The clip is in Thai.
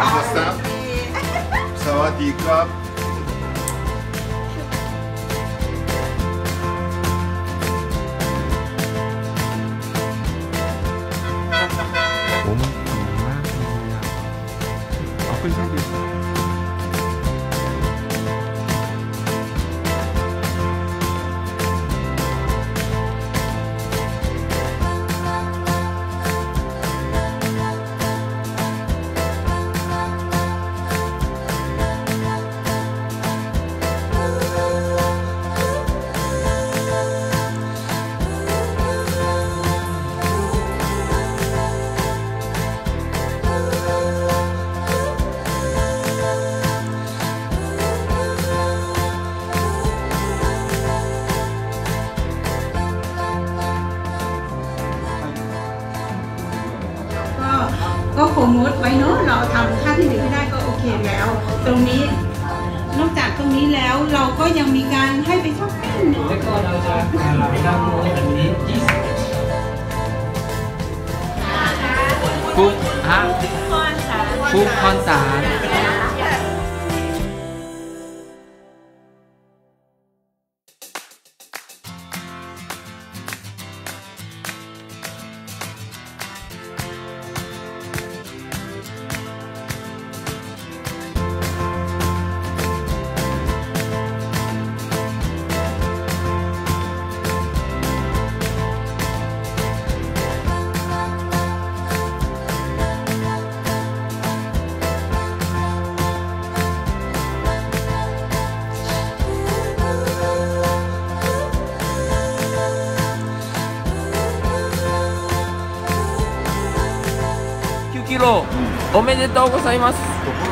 understand? สวัสดีครับ ก็คงงดไว้เนอะเราทำค่าที่เหลือให้ได้ก็โอเคแล้ว ตรงนี้นอกจากตรงนี้แล้วเราก็ยังมีการให้ไปช้อปปิ้งแล้วก็เราจะอ่านั่งอันนี้ยี่สิบฟุกฮะฟุกคอนสาร キロ、おめでとうございます。